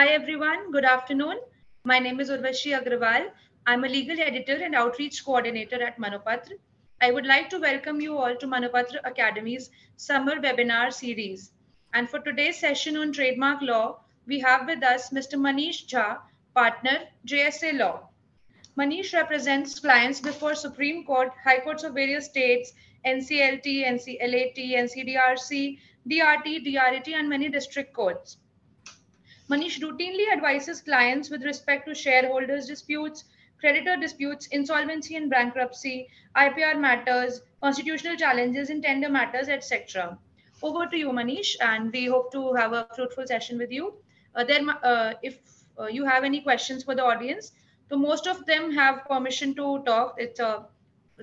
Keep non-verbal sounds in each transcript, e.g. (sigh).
Hi, everyone. Good afternoon. My name is Urvashi Agrawal. I'm a legal editor and outreach coordinator at Manupatra. I would like to welcome you all to Manupatra Academy's summer webinar series. And for today's session on trademark law, we have with us Mr. Manish Jha, partner, JSA Law. Manish represents clients before Supreme Court, High Courts of various states, NCLT, NCLAT, NCDRC, DRT, DRAT, and many district courts. Manish routinely advises clients with respect to shareholders disputes, creditor disputes, insolvency and bankruptcy, IPR matters, constitutional challenges in tender matters, etc. Over to you, Manish, and we hope to have a fruitful session with you. Uh, uh, if uh, you have any questions for the audience, so most of them have permission to talk. It's a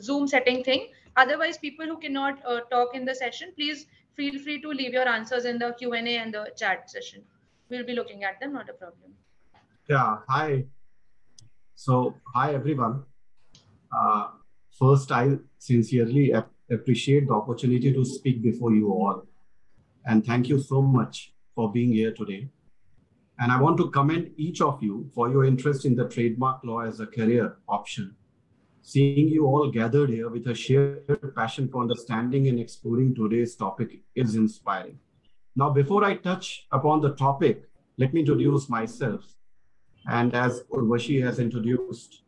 Zoom setting thing. Otherwise, people who cannot uh, talk in the session, please feel free to leave your answers in the Q&A and the chat session we'll be looking at them, not a problem. Yeah, hi. So, hi everyone. Uh, first, I sincerely ap appreciate the opportunity to speak before you all. And thank you so much for being here today. And I want to commend each of you for your interest in the trademark law as a career option. Seeing you all gathered here with a shared passion for understanding and exploring today's topic is inspiring. Now, before I touch upon the topic, let me introduce myself. And as Urvashi has introduced,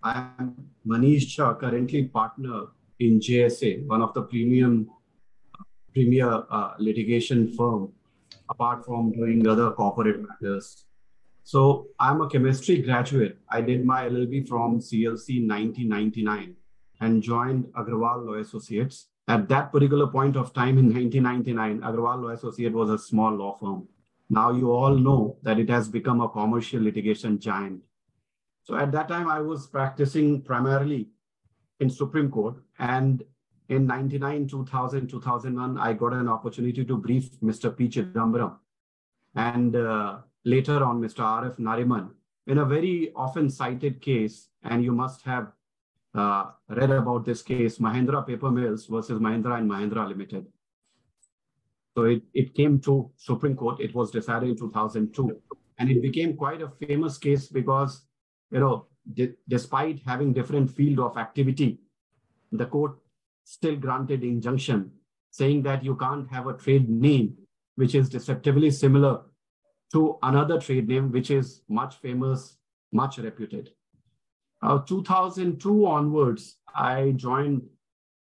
I am Manish Jha, currently partner in JSA, one of the premium premier uh, litigation firm, apart from doing other corporate matters. So I'm a chemistry graduate. I did my LLB from CLC 1999 and joined Agrawal Law Associates at that particular point of time in 1999, Agrawal Law Associate was a small law firm. Now you all know that it has become a commercial litigation giant. So at that time, I was practicing primarily in Supreme Court. And in 99, 2000, 2001, I got an opportunity to brief Mr. P. Chidambaram and uh, later on Mr. R.F. Nariman in a very often cited case. And you must have uh, read about this case, Mahendra Paper Mills versus Mahindra and Mahindra Limited. So it, it came to Supreme Court. It was decided in 2002. And it became quite a famous case because, you know, despite having different field of activity, the court still granted injunction saying that you can't have a trade name which is deceptively similar to another trade name which is much famous, much reputed. Uh, 2002 onwards, I joined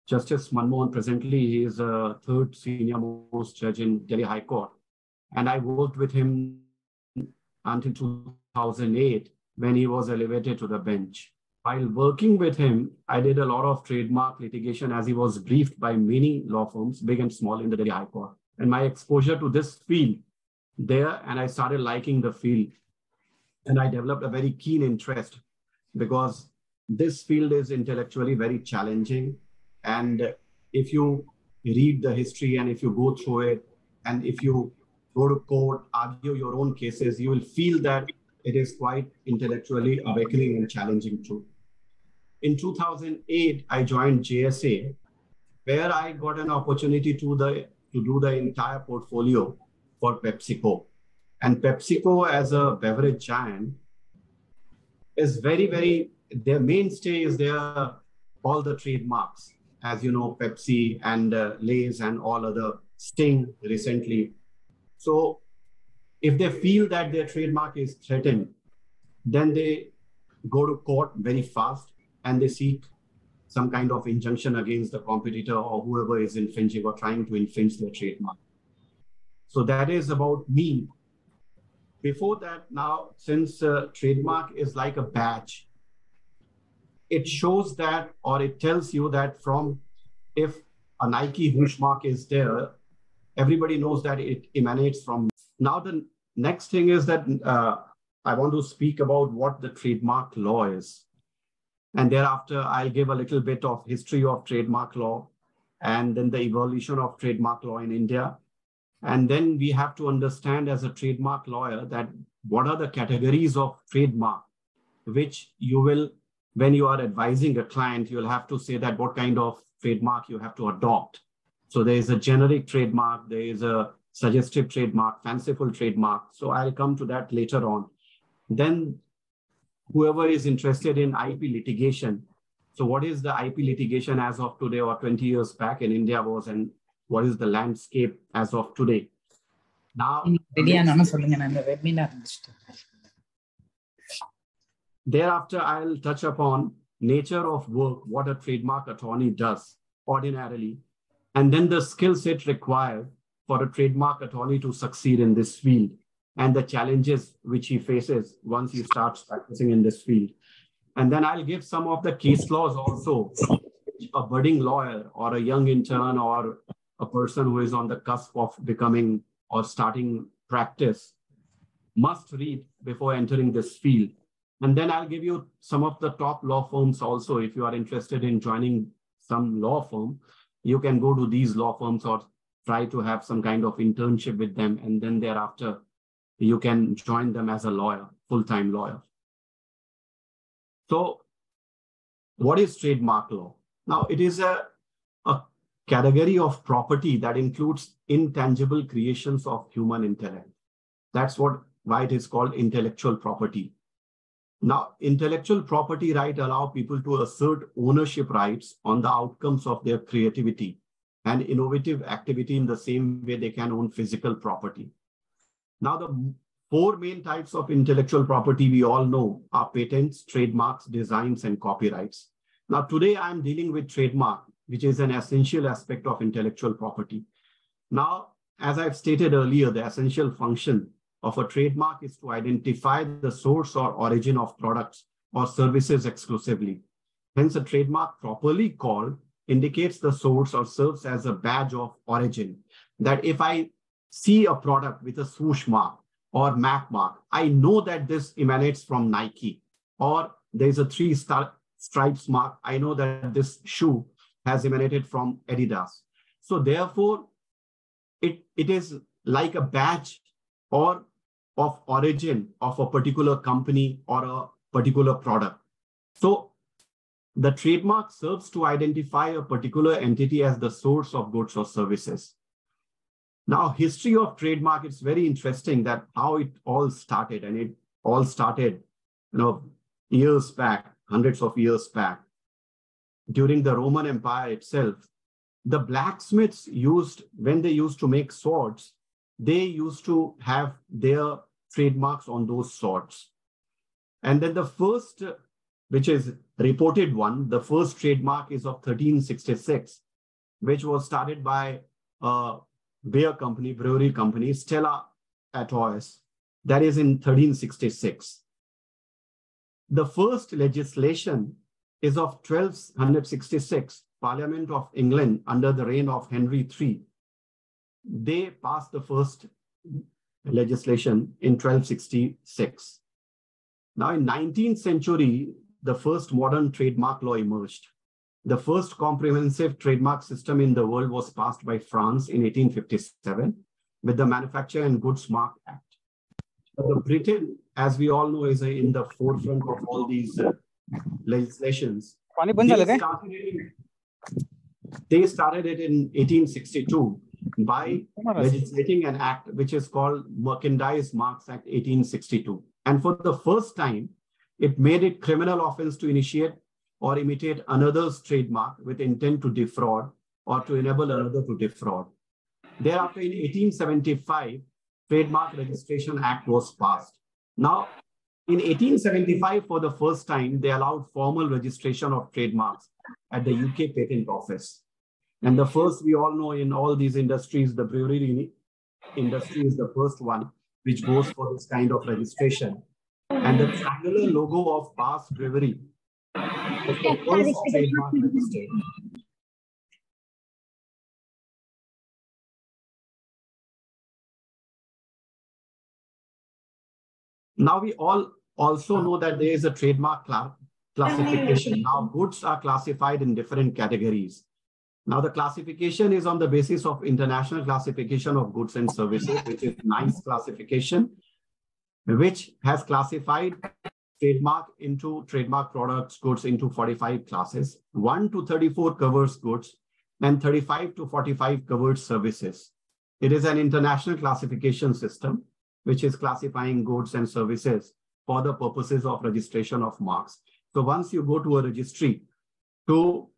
Justice Manmohan. Presently, he is a third senior most judge in Delhi High Court. And I worked with him until 2008 when he was elevated to the bench. While working with him, I did a lot of trademark litigation as he was briefed by many law firms, big and small, in the Delhi High Court. And my exposure to this field there, and I started liking the field. And I developed a very keen interest because this field is intellectually very challenging. And if you read the history and if you go through it, and if you go to court, argue your own cases, you will feel that it is quite intellectually awakening and challenging too. In 2008, I joined JSA, where I got an opportunity to, the, to do the entire portfolio for PepsiCo. And PepsiCo, as a beverage giant, is very, very, their mainstay is their, all the trademarks, as you know, Pepsi and uh, Lay's and all other Sting recently. So if they feel that their trademark is threatened, then they go to court very fast and they seek some kind of injunction against the competitor or whoever is infringing or trying to infringe their trademark. So that is about me before that, now, since uh, trademark is like a badge, it shows that or it tells you that from if a Nike whoosh mark is there, everybody knows that it emanates from. Now, the next thing is that uh, I want to speak about what the trademark law is. And thereafter, I'll give a little bit of history of trademark law and then the evolution of trademark law in India and then we have to understand as a trademark lawyer that what are the categories of trademark, which you will, when you are advising a client, you'll have to say that what kind of trademark you have to adopt. So there is a generic trademark, there is a suggestive trademark, fanciful trademark. So I'll come to that later on. Then whoever is interested in IP litigation. So what is the IP litigation as of today or 20 years back in India was and what is the landscape as of today? Now, thereafter, I'll touch upon nature of work, what a trademark attorney does ordinarily, and then the skill set required for a trademark attorney to succeed in this field and the challenges which he faces once he starts practicing in this field. And then I'll give some of the case laws also, a budding lawyer or a young intern or a person who is on the cusp of becoming or starting practice must read before entering this field. And then I'll give you some of the top law firms also. If you are interested in joining some law firm, you can go to these law firms or try to have some kind of internship with them. And then thereafter, you can join them as a lawyer, full-time lawyer. So what is trademark law? Now it is a, category of property that includes intangible creations of human intellect. That's what why it is called intellectual property. Now, intellectual property right allow people to assert ownership rights on the outcomes of their creativity and innovative activity in the same way they can own physical property. Now, the four main types of intellectual property we all know are patents, trademarks, designs, and copyrights. Now, today I'm dealing with trademark, which is an essential aspect of intellectual property. Now, as I've stated earlier, the essential function of a trademark is to identify the source or origin of products or services exclusively. Hence, a trademark properly called indicates the source or serves as a badge of origin. That if I see a product with a swoosh mark or Mac mark, I know that this emanates from Nike. Or there's a three star stripes mark. I know that this shoe has emanated from Adidas. So therefore, it, it is like a badge or of origin of a particular company or a particular product. So the trademark serves to identify a particular entity as the source of goods or services. Now, history of trademark, it's very interesting that how it all started, and it all started, you know, years back, hundreds of years back. During the Roman Empire itself, the blacksmiths used, when they used to make swords, they used to have their trademarks on those swords. And then the first, which is reported one, the first trademark is of 1366, which was started by a beer company, brewery company, Stella Artois. That is in 1366. The first legislation is of 1266, Parliament of England under the reign of Henry III. They passed the first legislation in 1266. Now in 19th century, the first modern trademark law emerged. The first comprehensive trademark system in the world was passed by France in 1857 with the Manufacture and Goods Mark Act. Britain, as we all know, is in the forefront of all these uh, legislations. They started, in, they started it in 1862 by legislating an act which is called Merchandise Marks Act 1862. And for the first time, it made it criminal offense to initiate or imitate another's trademark with intent to defraud or to enable another to defraud. Thereafter, in 1875, Trademark Registration Act was passed. Now, in 1875, for the first time, they allowed formal registration of trademarks at the UK Patent Office. And the first, we all know in all these industries, the brewery industry is the first one which goes for this kind of registration. And the triangular logo of Bass Brewery is the first trademark registered. Now we all also know that there is a trademark cl classification. Now goods are classified in different categories. Now the classification is on the basis of International Classification of Goods and Services, which is NICE classification, which has classified trademark into trademark products, goods into 45 classes. 1 to 34 covers goods and 35 to 45 covers services. It is an international classification system, which is classifying goods and services for the purposes of registration of marks. So once you go to a registry to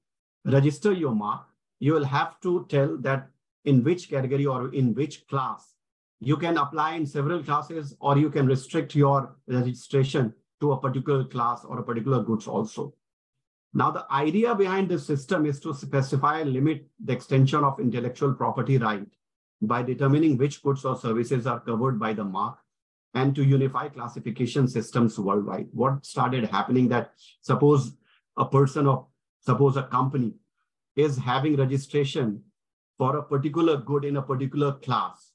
register your mark, you will have to tell that in which category or in which class. You can apply in several classes or you can restrict your registration to a particular class or a particular goods also. Now, the idea behind this system is to specify and limit the extension of intellectual property right by determining which goods or services are covered by the mark and to unify classification systems worldwide. What started happening that suppose a person or suppose a company is having registration for a particular good in a particular class.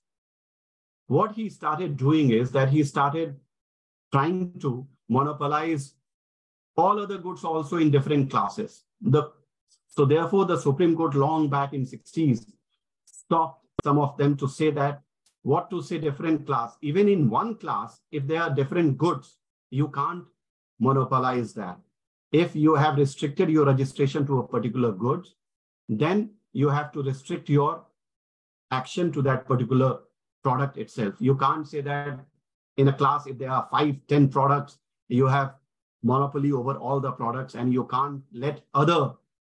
What he started doing is that he started trying to monopolize all other goods also in different classes. The, so therefore, the Supreme Court long back in 60s stopped some of them to say that what to say different class. Even in one class, if there are different goods, you can't monopolize that. If you have restricted your registration to a particular goods, then you have to restrict your action to that particular product itself. You can't say that in a class, if there are five, ten products, you have monopoly over all the products and you can't let other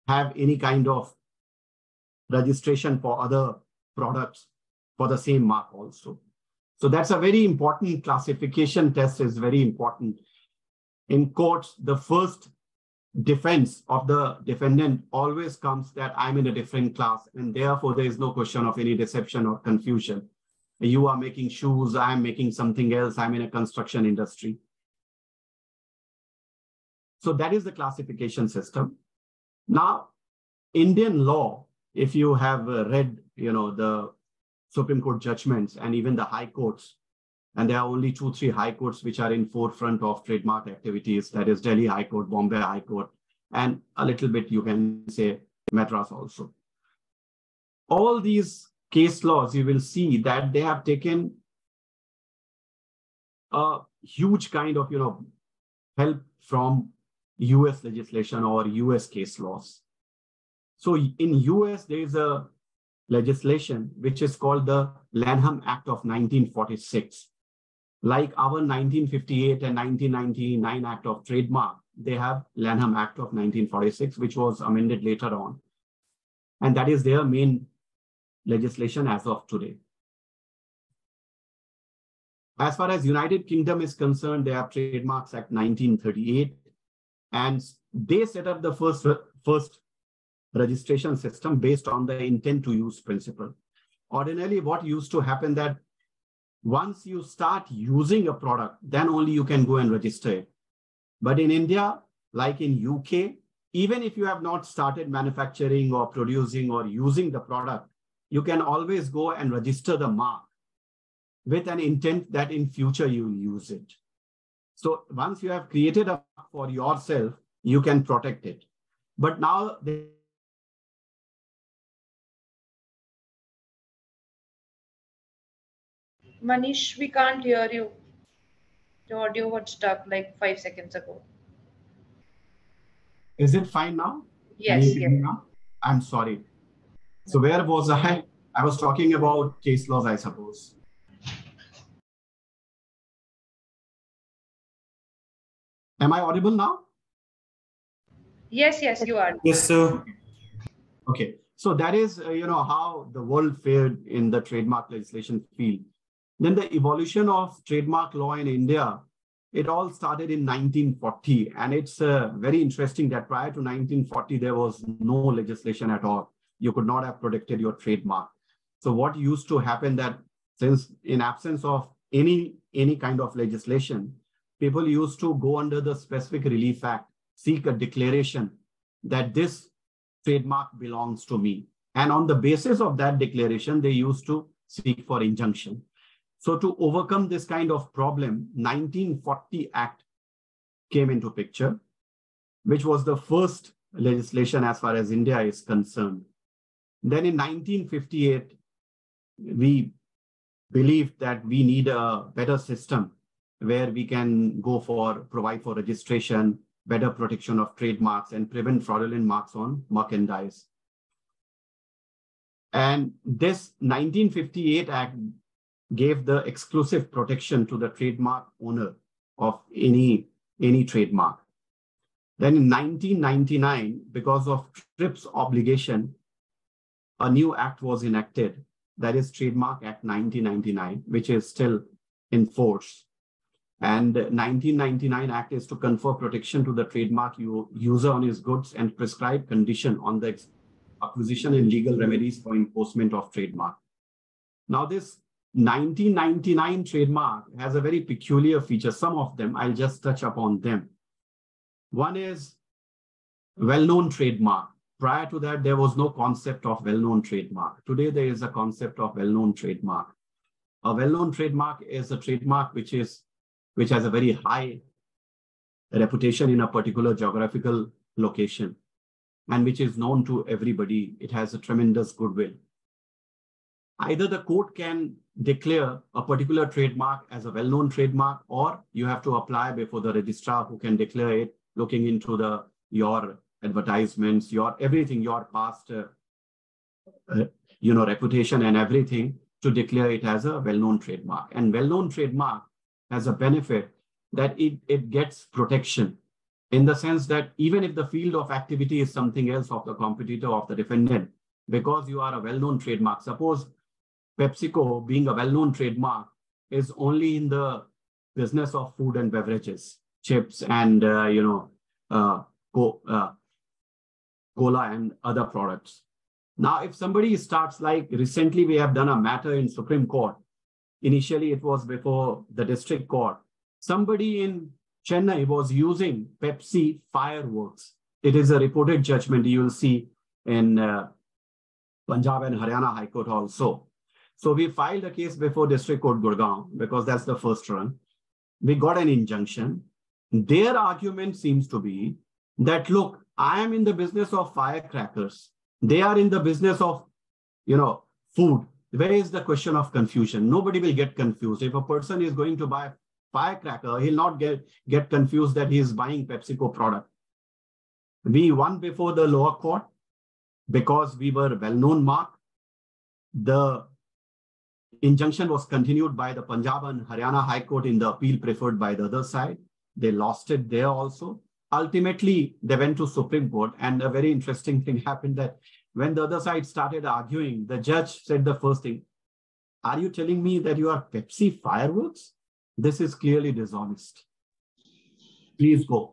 have any kind of registration for other products for the same mark also. So that's a very important classification test is very important. In courts, the first defense of the defendant always comes that I'm in a different class and therefore there is no question of any deception or confusion. You are making shoes, I'm making something else, I'm in a construction industry. So that is the classification system. Now, Indian law, if you have read, you know, the Supreme Court judgments and even the high courts, and there are only two, three high courts which are in forefront of trademark activities. That is Delhi High Court, Bombay High Court, and a little bit you can say Madras also. All these case laws, you will see that they have taken a huge kind of, you know, help from US legislation or US case laws. So in US, there is a legislation which is called the Lanham Act of 1946. Like our 1958 and 1999 Act of Trademark, they have Lanham Act of 1946, which was amended later on. And that is their main legislation as of today. As far as United Kingdom is concerned, they have Trademarks Act 1938, and they set up the first, first registration system based on the intent to use principle. Ordinarily, what used to happen that once you start using a product, then only you can go and register it. But in India, like in UK, even if you have not started manufacturing or producing or using the product, you can always go and register the mark with an intent that in future you use it. So once you have created a for yourself, you can protect it. But now they Manish, we can't hear you. The audio was stuck like five seconds ago. Is it fine now? Yes. yes. Now? I'm sorry. So where was I? I was talking about case laws, I suppose. Am I audible now? Yes, yes, you are. Yes, sir. Okay, so that is, uh, you know, how the world fared in the trademark legislation field. Then the evolution of trademark law in India, it all started in 1940. And it's uh, very interesting that prior to 1940, there was no legislation at all. You could not have protected your trademark. So what used to happen that since in absence of any, any kind of legislation, people used to go under the specific relief act, seek a declaration that this trademark belongs to me. And on the basis of that declaration, they used to seek for injunction. So to overcome this kind of problem, 1940 Act came into picture, which was the first legislation as far as India is concerned. Then in 1958, we believed that we need a better system where we can go for provide for registration, better protection of trademarks, and prevent fraudulent marks on merchandise. And this 1958 Act gave the exclusive protection to the trademark owner of any, any trademark. Then in 1999, because of TRIPS obligation, a new act was enacted, that is Trademark Act 1999, which is still in force. And 1999 Act is to confer protection to the trademark user on his goods and prescribe condition on the acquisition and legal remedies for enforcement of trademark. Now this 1999 trademark has a very peculiar feature. Some of them, I'll just touch upon them. One is well-known trademark. Prior to that, there was no concept of well-known trademark. Today, there is a concept of well-known trademark. A well-known trademark is a trademark which is which has a very high reputation in a particular geographical location and which is known to everybody. It has a tremendous goodwill. Either the court can declare a particular trademark as a well-known trademark, or you have to apply before the registrar who can declare it, looking into the your advertisements, your everything, your past, uh, uh, you know, reputation and everything to declare it as a well-known trademark. And well-known trademark has a benefit that it, it gets protection in the sense that even if the field of activity is something else of the competitor of the defendant, because you are a well-known trademark, suppose PepsiCo, being a well-known trademark, is only in the business of food and beverages, chips and uh, you know, uh, co uh, cola and other products. Now, if somebody starts like recently, we have done a matter in Supreme Court. Initially, it was before the district court. Somebody in Chennai was using Pepsi fireworks. It is a reported judgment you will see in uh, Punjab and Haryana High Court also. So we filed a case before District Court Gurgaon because that's the first run. We got an injunction. Their argument seems to be that, look, I am in the business of firecrackers. They are in the business of, you know, food. Where is the question of confusion? Nobody will get confused. If a person is going to buy firecracker, he'll not get, get confused that he is buying PepsiCo product. We won before the lower court because we were a well-known mark. The injunction was continued by the Punjab and Haryana High Court in the appeal preferred by the other side. They lost it there also. Ultimately, they went to Supreme Court, and a very interesting thing happened that when the other side started arguing, the judge said the first thing, are you telling me that you are Pepsi fireworks? This is clearly dishonest. Please go.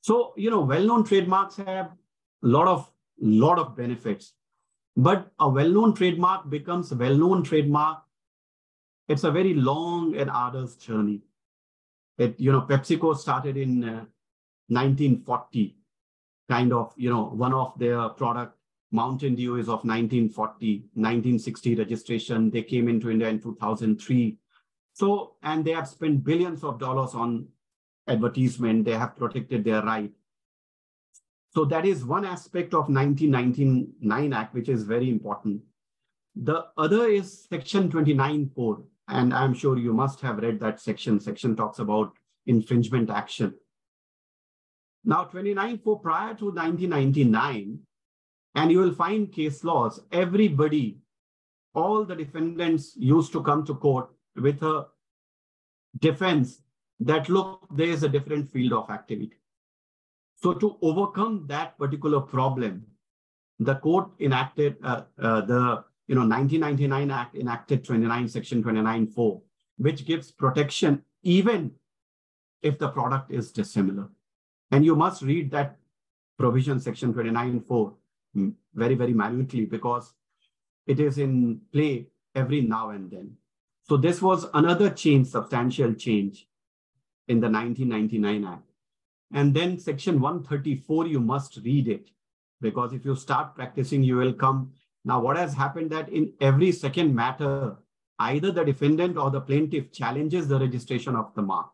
So, you know, well-known trademarks have a lot of, lot of benefits. But a well-known trademark becomes a well-known trademark. It's a very long and arduous journey. It, you know, PepsiCo started in uh, 1940, kind of, you know, one of their product, Mountain Dew is of 1940, 1960 registration. They came into India in 2003. So, and they have spent billions of dollars on advertisement. They have protected their right. So that is one aspect of 1999 Act, which is very important. The other is Section 29.4, and I'm sure you must have read that section. Section talks about infringement action. Now, 29.4 prior to 1999, and you will find case laws, everybody, all the defendants used to come to court with a defense that, look, there is a different field of activity. So to overcome that particular problem, the court enacted uh, uh, the you know 1999 Act enacted 29 Section 29.4, which gives protection even if the product is dissimilar. And you must read that provision Section 29.4 mm, very, very minutely because it is in play every now and then. So this was another change, substantial change in the 1999 Act. And then section 134, you must read it because if you start practicing, you will come. Now, what has happened that in every second matter, either the defendant or the plaintiff challenges the registration of the mark.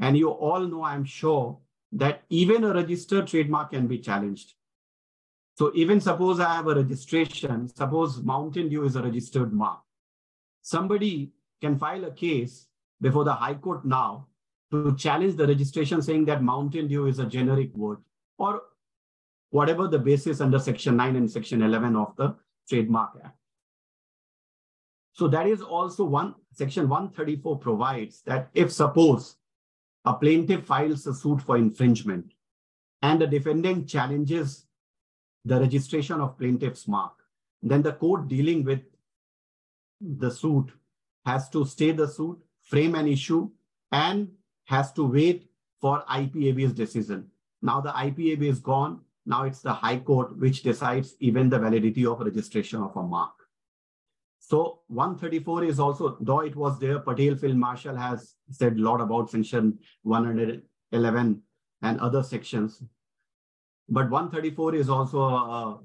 And you all know, I'm sure, that even a registered trademark can be challenged. So even suppose I have a registration, suppose Mountain Dew is a registered mark. Somebody can file a case before the High Court now to challenge the registration saying that Mountain Dew is a generic word or whatever the basis under section 9 and section 11 of the Trademark Act. So that is also one, section 134 provides that if suppose a plaintiff files a suit for infringement and the defendant challenges the registration of plaintiff's mark, then the court dealing with the suit has to stay the suit, frame an issue, and has to wait for IPAB's decision. Now the IPAB is gone. Now it's the High Court which decides even the validity of registration of a mark. So 134 is also, though it was there, Patel Field Marshal has said a lot about section 111 and other sections. But 134 is also, uh,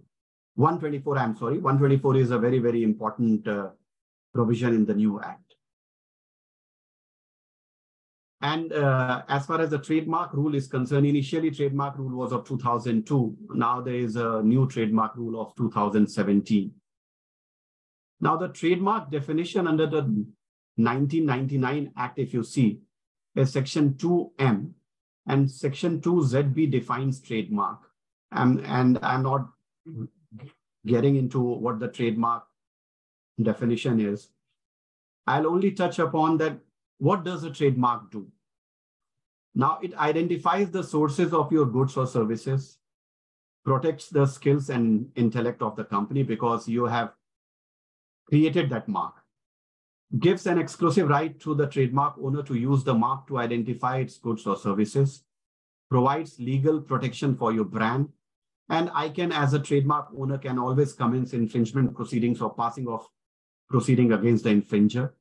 124, I'm sorry, 124 is a very, very important uh, provision in the new act. And uh, as far as the trademark rule is concerned, initially trademark rule was of 2002. Now there is a new trademark rule of 2017. Now the trademark definition under the 1999 Act, if you see, is section 2M and section 2ZB defines trademark. And, and I'm not getting into what the trademark definition is. I'll only touch upon that what does a trademark do? Now it identifies the sources of your goods or services, protects the skills and intellect of the company because you have created that mark, gives an exclusive right to the trademark owner to use the mark to identify its goods or services, provides legal protection for your brand, and I can, as a trademark owner, can always commence infringement proceedings or passing of proceeding against the infringer,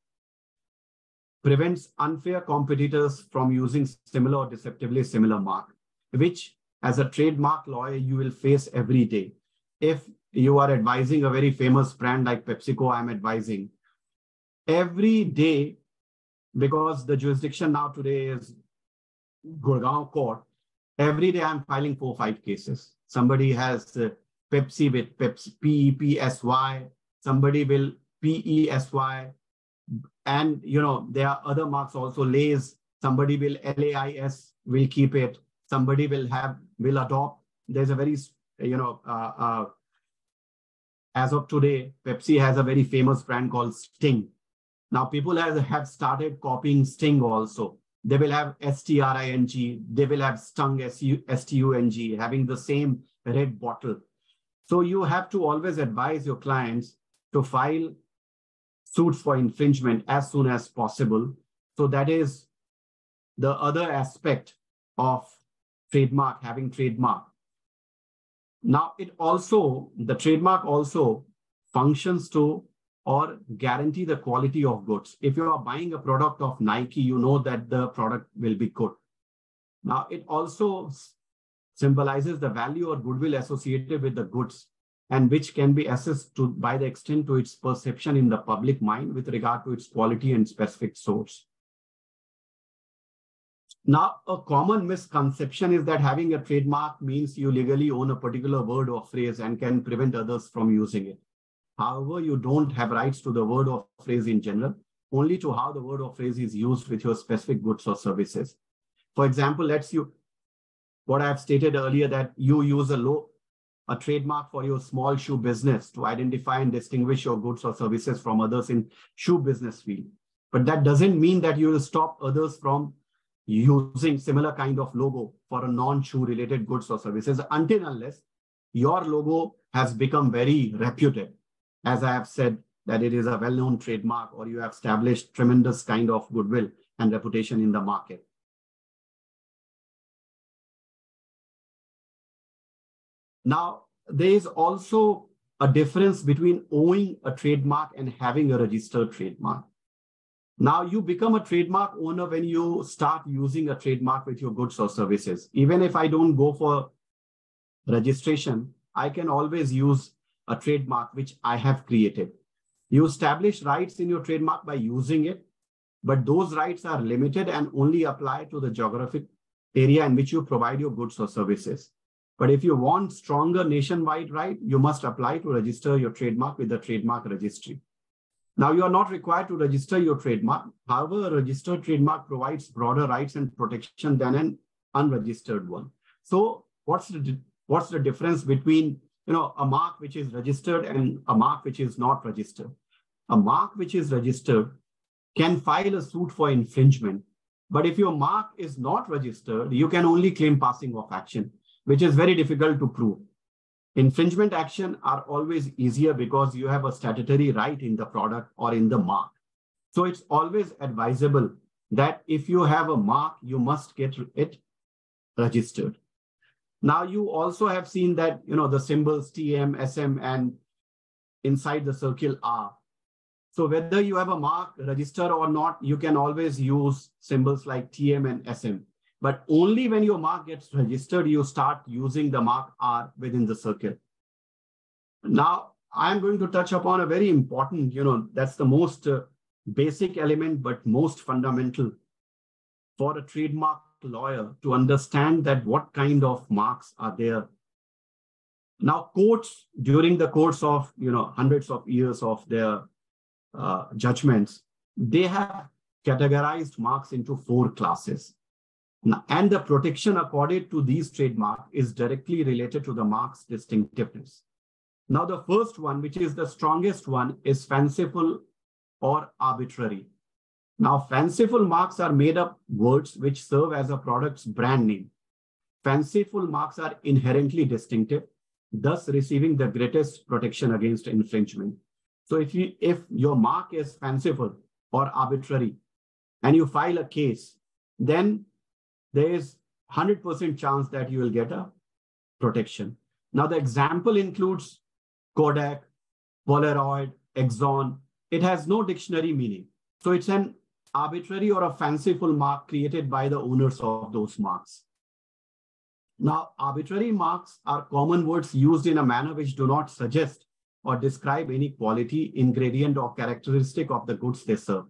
prevents unfair competitors from using similar or deceptively similar mark, which as a trademark lawyer, you will face every day. If you are advising a very famous brand like PepsiCo, I'm advising every day, because the jurisdiction now today is Gurgaon court, every day I'm filing four, five cases. Somebody has uh, Pepsi with Pepsi, P-E-P-S-Y. Somebody will P-E-S-Y. And, you know, there are other marks also, Lays. Somebody will L-A-I-S, will keep it. Somebody will have, will adopt. There's a very, you know, uh, uh, as of today, Pepsi has a very famous brand called Sting. Now people have, have started copying Sting also. They will have S-T-R-I-N-G. They will have Stung, S-T-U-N-G, having the same red bottle. So you have to always advise your clients to file suits for infringement as soon as possible. So that is the other aspect of trademark, having trademark. Now it also, the trademark also functions to or guarantee the quality of goods. If you are buying a product of Nike, you know that the product will be good. Now it also symbolizes the value or goodwill associated with the goods and which can be assessed to, by the extent to its perception in the public mind with regard to its quality and specific source. Now, a common misconception is that having a trademark means you legally own a particular word or phrase and can prevent others from using it. However, you don't have rights to the word or phrase in general, only to how the word or phrase is used with your specific goods or services. For example, let's you what I've stated earlier that you use a low a trademark for your small shoe business to identify and distinguish your goods or services from others in shoe business field. But that doesn't mean that you will stop others from using similar kind of logo for a non-shoe related goods or services until unless your logo has become very reputed. As I have said, that it is a well-known trademark or you have established tremendous kind of goodwill and reputation in the market. Now, there is also a difference between owning a trademark and having a registered trademark. Now you become a trademark owner when you start using a trademark with your goods or services. Even if I don't go for registration, I can always use a trademark which I have created. You establish rights in your trademark by using it, but those rights are limited and only apply to the geographic area in which you provide your goods or services. But if you want stronger nationwide right, you must apply to register your trademark with the trademark registry. Now you are not required to register your trademark. However, a registered trademark provides broader rights and protection than an unregistered one. So what's the, what's the difference between you know, a mark which is registered and a mark which is not registered. A mark which is registered can file a suit for infringement. But if your mark is not registered, you can only claim passing of action, which is very difficult to prove. Infringement action are always easier because you have a statutory right in the product or in the mark. So it's always advisable that if you have a mark, you must get it registered. Now you also have seen that you know the symbols TM, SM, and inside the circle R. So whether you have a mark register or not, you can always use symbols like TM and SM. But only when your mark gets registered, you start using the mark R within the circle. Now, I'm going to touch upon a very important, you know, that's the most uh, basic element, but most fundamental for a trademark lawyer to understand that what kind of marks are there. Now, courts during the course of you know hundreds of years of their uh, judgments, they have categorized marks into four classes. And the protection accorded to these trademark is directly related to the mark's distinctiveness. Now, the first one, which is the strongest one, is fanciful or arbitrary. Now, fanciful marks are made up words which serve as a product's brand name. Fanciful marks are inherently distinctive, thus receiving the greatest protection against infringement. So if you if your mark is fanciful or arbitrary and you file a case, then there is 100% chance that you will get a protection. Now the example includes Kodak, Polaroid, Exxon. It has no dictionary meaning. So it's an arbitrary or a fanciful mark created by the owners of those marks. Now, arbitrary marks are common words used in a manner which do not suggest or describe any quality, ingredient, or characteristic of the goods they serve.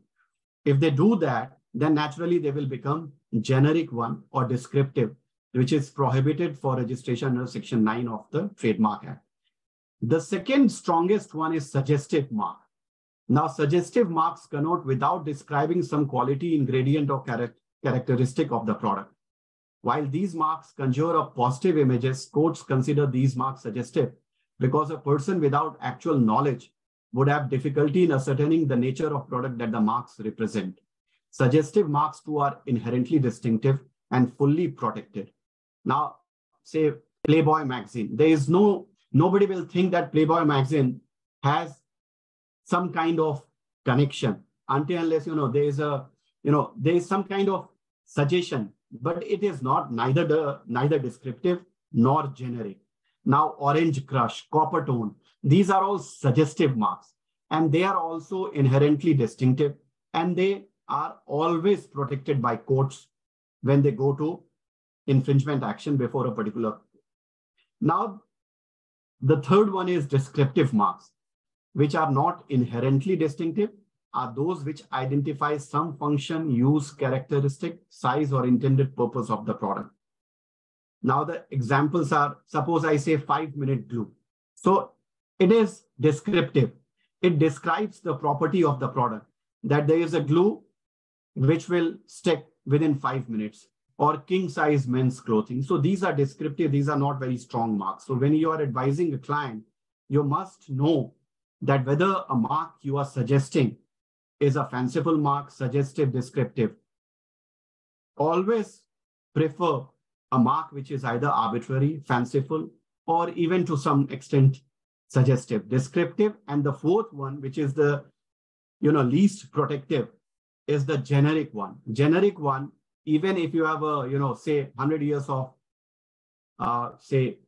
If they do that, then naturally they will become generic one or descriptive, which is prohibited for registration under Section 9 of the Trademark Act. The second strongest one is suggestive mark. Now, suggestive marks connote without describing some quality, ingredient, or char characteristic of the product. While these marks conjure up positive images, courts consider these marks suggestive because a person without actual knowledge would have difficulty in ascertaining the nature of product that the marks represent. Suggestive marks too are inherently distinctive and fully protected. Now, say Playboy magazine, there is no, nobody will think that Playboy magazine has some kind of connection until unless you know there is a you know there is some kind of suggestion but it is not neither the neither descriptive nor generic now orange crush Coppertone these are all suggestive marks and they are also inherently distinctive and they are always protected by courts when they go to infringement action before a particular now the third one is descriptive marks which are not inherently distinctive are those which identify some function, use, characteristic, size, or intended purpose of the product. Now the examples are, suppose I say five minute glue. So it is descriptive. It describes the property of the product that there is a glue which will stick within five minutes or king size men's clothing. So these are descriptive. These are not very strong marks. So when you are advising a client, you must know that whether a mark you are suggesting is a fanciful mark, suggestive, descriptive. Always prefer a mark which is either arbitrary, fanciful, or even to some extent suggestive, descriptive. And the fourth one, which is the you know least protective, is the generic one. Generic one, even if you have a you know say 100 years of uh, say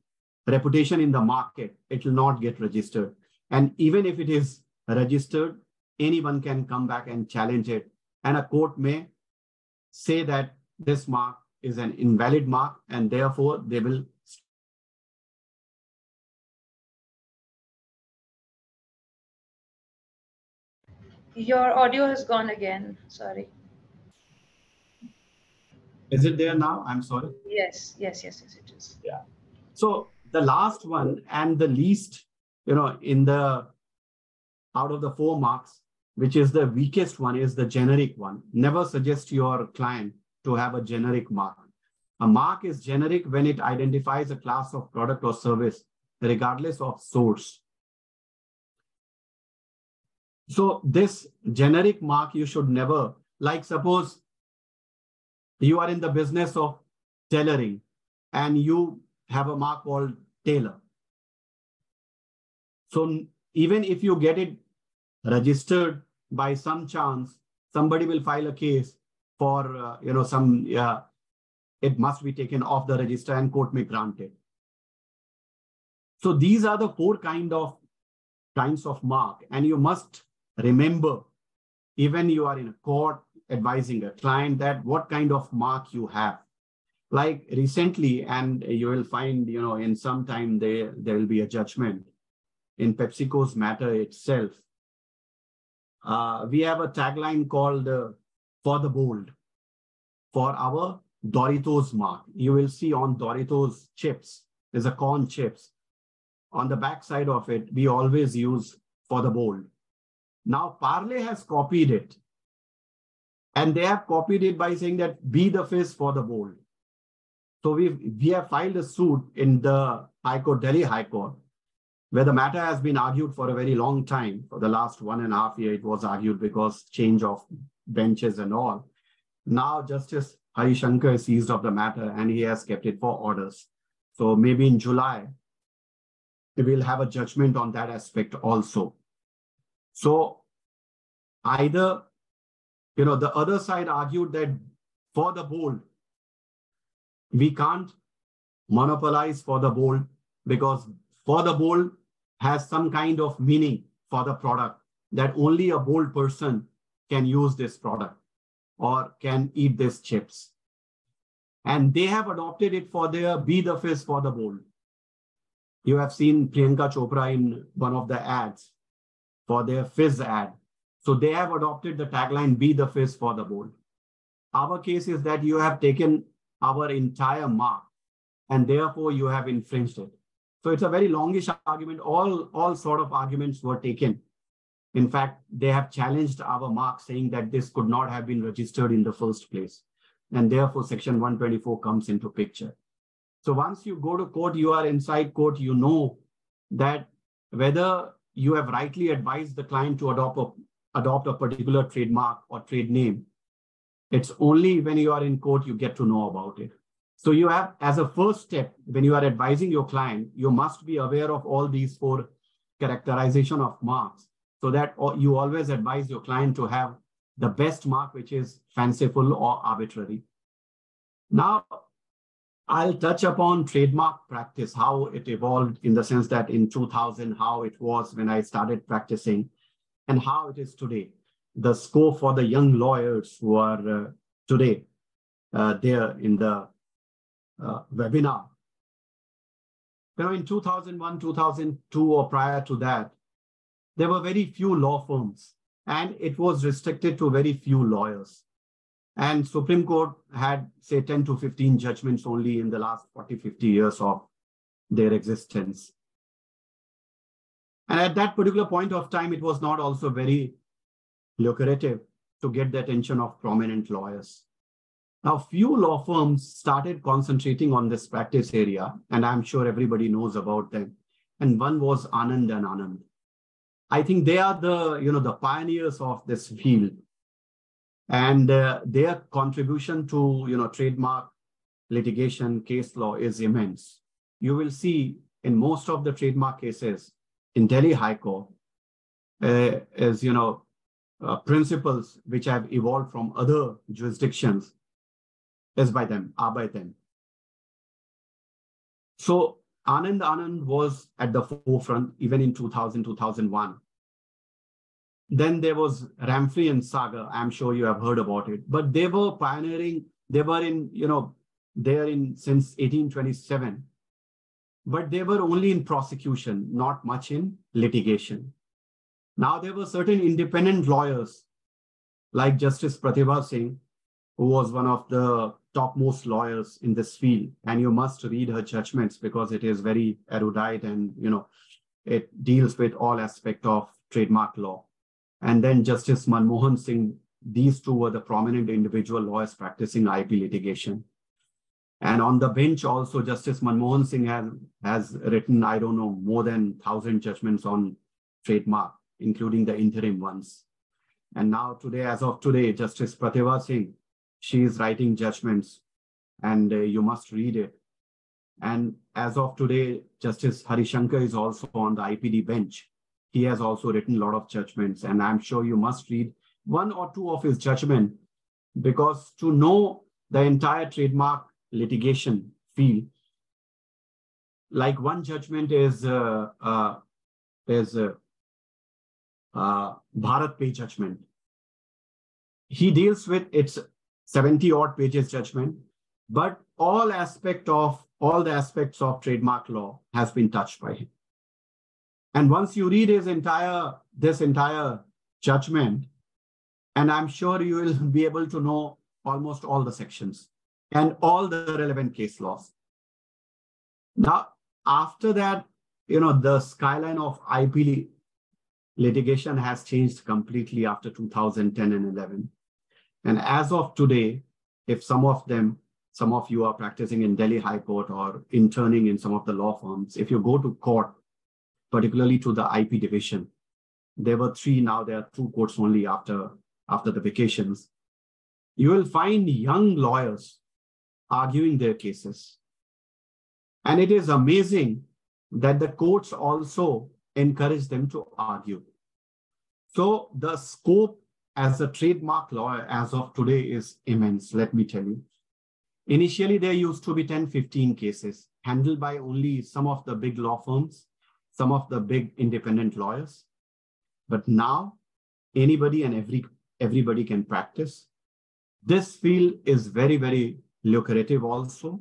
reputation in the market, it will not get registered. And even if it is registered, anyone can come back and challenge it. And a court may say that this mark is an invalid mark and therefore they will Your audio has gone again. Sorry. Is it there now? I'm sorry. Yes, yes, yes, yes, it is. Yeah. So the last one and the least you know, in the out of the four marks, which is the weakest one, is the generic one. Never suggest your client to have a generic mark. A mark is generic when it identifies a class of product or service regardless of source. So this generic mark you should never, like suppose you are in the business of tailoring and you have a mark called tailor. So even if you get it registered by some chance, somebody will file a case for, uh, you know, some, uh, it must be taken off the register and court may grant it. So these are the four kind of kinds of mark. And you must remember, even you are in a court advising a client that what kind of mark you have. Like recently, and you will find, you know, in some time there, there will be a judgment in PepsiCo's matter itself. Uh, we have a tagline called uh, for the bold for our Doritos mark. You will see on Doritos chips, there's a corn chips. On the back side of it, we always use for the bold. Now Parle has copied it. And they have copied it by saying that be the Fizz for the bold. So we we have filed a suit in the High Court, Delhi High Court, where the matter has been argued for a very long time. For the last one and a half year, it was argued because change of benches and all. Now Justice Hari Shankar is seized of the matter and he has kept it for orders. So maybe in July, we will have a judgment on that aspect also. So either, you know, the other side argued that for the bold, we can't monopolize for the bold because for the bold has some kind of meaning for the product that only a bold person can use this product or can eat these chips. And they have adopted it for their Be the Fizz for the Bold. You have seen Priyanka Chopra in one of the ads for their Fizz ad. So they have adopted the tagline Be the Fizz for the Bold. Our case is that you have taken our entire mark and therefore you have infringed it. So it's a very longish argument. All, all sort of arguments were taken in fact, they have challenged our mark saying that this could not have been registered in the first place. And therefore, section 124 comes into picture. So once you go to court, you are inside court, you know that whether you have rightly advised the client to adopt a, adopt a particular trademark or trade name, it's only when you are in court you get to know about it. So you have, as a first step, when you are advising your client, you must be aware of all these four characterization of marks so that you always advise your client to have the best mark, which is fanciful or arbitrary. Now, I'll touch upon trademark practice, how it evolved in the sense that in 2000, how it was when I started practicing, and how it is today. The scope for the young lawyers who are uh, today uh, there in the uh, webinar. You know, in 2001, 2002, or prior to that, there were very few law firms and it was restricted to very few lawyers. And Supreme Court had, say, 10 to 15 judgments only in the last 40, 50 years of their existence. And at that particular point of time, it was not also very lucrative to get the attention of prominent lawyers. Now, few law firms started concentrating on this practice area, and I'm sure everybody knows about them. And one was Anand and Anand. I think they are the, you know, the pioneers of this field. And uh, their contribution to, you know, trademark litigation case law is immense. You will see in most of the trademark cases in Delhi High Court, uh, as you know, uh, principles which have evolved from other jurisdictions is by them, are by them. So Anand Anand was at the forefront even in 2000, 2001. Then there was Remfry and Sagar. I'm sure you have heard about it, but they were pioneering. They were in, you know, they're in since 1827, but they were only in prosecution, not much in litigation. Now there were certain independent lawyers like Justice Pratibha Singh, who was one of the topmost lawyers in this field and you must read her judgments because it is very erudite and you know it deals with all aspect of trademark law and then justice manmohan singh these two were the prominent individual lawyers practicing ip litigation And on the bench also, Justice Manmohan Singh has, has written, I don't know, more than 1,000 judgments on trademark, including the interim ones. And now today, as of today, Justice Pratibha Singh, she is writing judgments and uh, you must read it. And as of today, Justice Harishankar is also on the IPD bench. He has also written a lot of judgments, and I'm sure you must read one or two of his judgment because to know the entire trademark litigation field, like one judgment is uh, uh, is uh, uh, BharatPe judgment. He deals with its 70 odd pages judgment, but all aspect of all the aspects of trademark law has been touched by him. And once you read his entire this entire judgment, and I'm sure you will (laughs) be able to know almost all the sections and all the relevant case laws. Now, after that, you know, the skyline of IP litigation has changed completely after 2010 and 11. And as of today, if some of them, some of you are practicing in Delhi High Court or interning in some of the law firms, if you go to court, particularly to the IP division, there were three, now there are two courts only after, after the vacations. You will find young lawyers arguing their cases. And it is amazing that the courts also encourage them to argue. So the scope as a trademark lawyer as of today is immense, let me tell you. Initially, there used to be 10, 15 cases handled by only some of the big law firms, some of the big independent lawyers. But now, anybody and every everybody can practice. This field is very, very lucrative also,